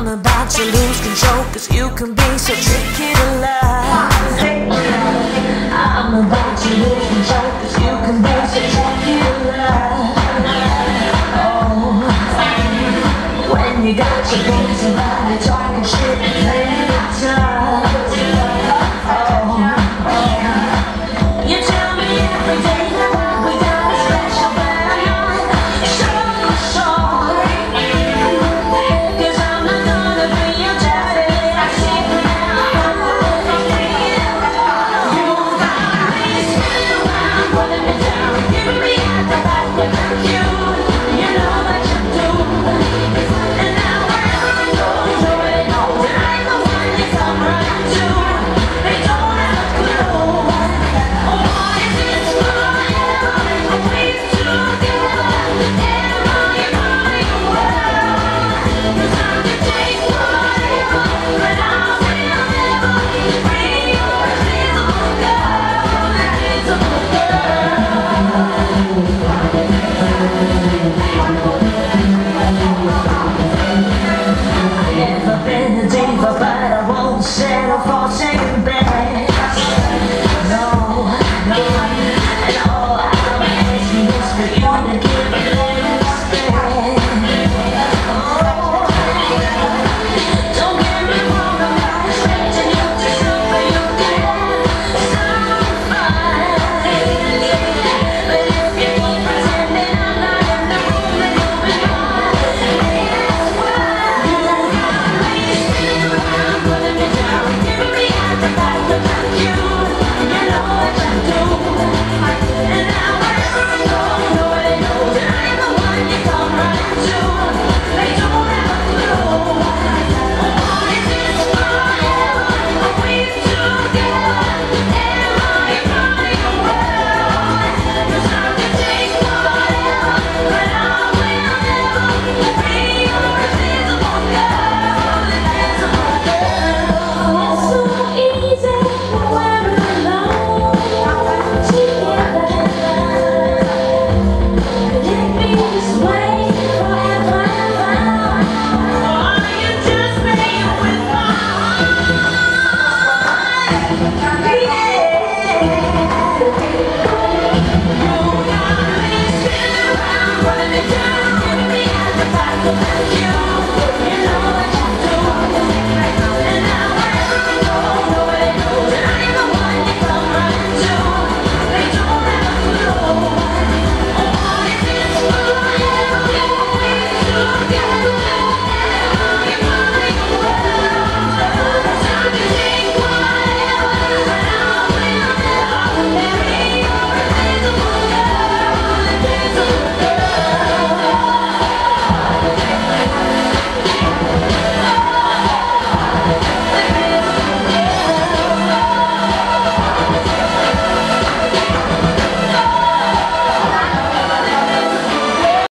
I'm about to lose control Cause you can be so tricky to love. I'm about to lose control Cause you can be so tricky to love. Oh When you got your things about